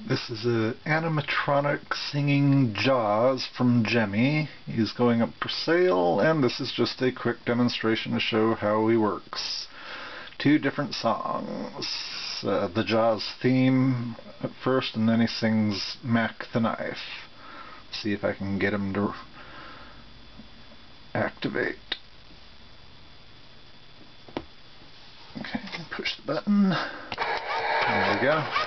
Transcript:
This is an animatronic singing Jaws from Gemmy. He's going up for sale, and this is just a quick demonstration to show how he works. Two different songs. Uh, the Jaws theme at first, and then he sings Mac the Knife. See if I can get him to activate. Okay, push the button. There we go.